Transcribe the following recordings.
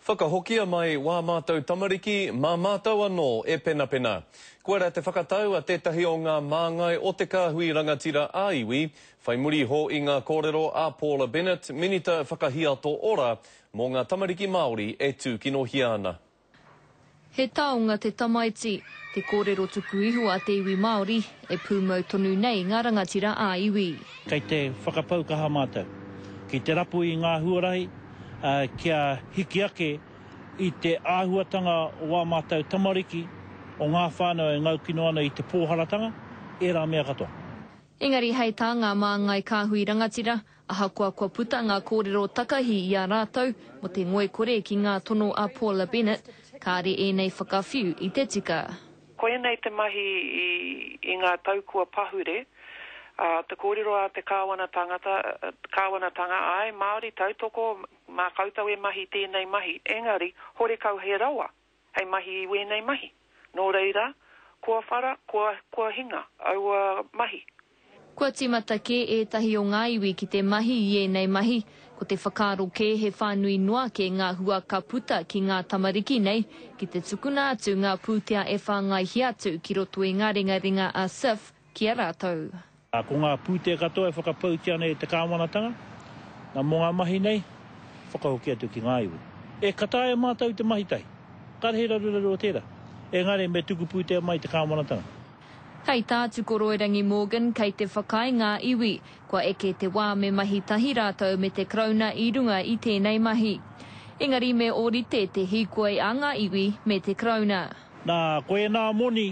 Whakahokia mai wā mātou tamariki mā mātou anō e penapena. Kua rā te whakatau a tētahi o ngā māngai o te kāhui rangatira ā-iwi, whai muri iho i ngā kōrero a Paula Bennett, Minita Whakahiato Ora mō ngā tamariki Māori e tūkinohia ana. He taonga te tamaiti. Te kōrero tuku iho a te iwi Māori, e pūmau tonu nei ngā rangatira ā-iwi. Kei te whakapau kaha mātou ki te rapu i ngā huarahi kia hiki ake i te āhuatanga o ā mātou tamariki, o ngā whānau e ngaukino ana i te pōharatanga, ērā mea katoa. Engari hei tā ngā māngai kāhui rangatira, ahakoa kua puta ngā kōrero takahi i a rātou mō te ngoikore ki ngā tono a Paula Bennett, kāre ēnei whakawhiu i te tika. Ko ēnei te mahi i ngā tau kua pahure, ā, te kōrero a te kāwana tangata, kāwanatanga, āe, Māori, tautoko, mā koutou e mahi tēnei mahi, engari, horekau he rawa. hei mahi i wēnei mahi. Nō reira, kua whara, kua, kua hinga aua mahi. Kua tīmata kē ētahi o ngā iwi ki te mahi i ēnei mahi. Ko te whakaaro kē he whānui noa kē ngā hua ka puta ki ngā tamariki nei ki te tukuna atu ngā pūtea e whāngaihia atu ki roto i ngā ringaringa a CIF ki a rātou. Ā, ko ngā pūtea katoa e whakapautia ana e te Kāwanatanga, nā, mō ngā mahi nei, whakahoki atu ki ngā iwi. E kata ai e mātou te mahi tahi, kāre he raruraru o tērā, engari me tuku pūtea mai te Kāwanatanga. Hei tā Tukoroirangi Morgan kei te whakaae ngā iwi, kua eke te wā me mahi tahi rātou me te Karauna i runga i tēnei mahi. Engari me ōrite te hīkoi a ngā iwi me te Karauna. Nā, ko ēnā moni.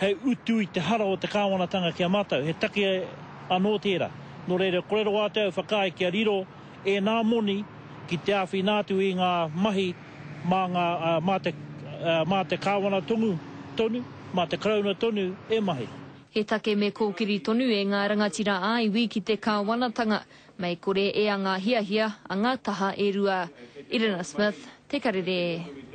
He utu i te hara o te Kāwanatanga ki a mātou, he take anō tērā. Nō reira, kore rawa atu au whakaae kia riro ēnā moni ki te āwhina atu i ngā mahi mā ngā, mā te, mā te Kāwana tongu tonu, mā te Karauna tonu e mahi. He take me kōkiri tonu e ngā rangatira ā-iwi ki te Kāwanatanga, mei kore e anga hiahia a ngā taha e rua. Irina Smith, Te Karere.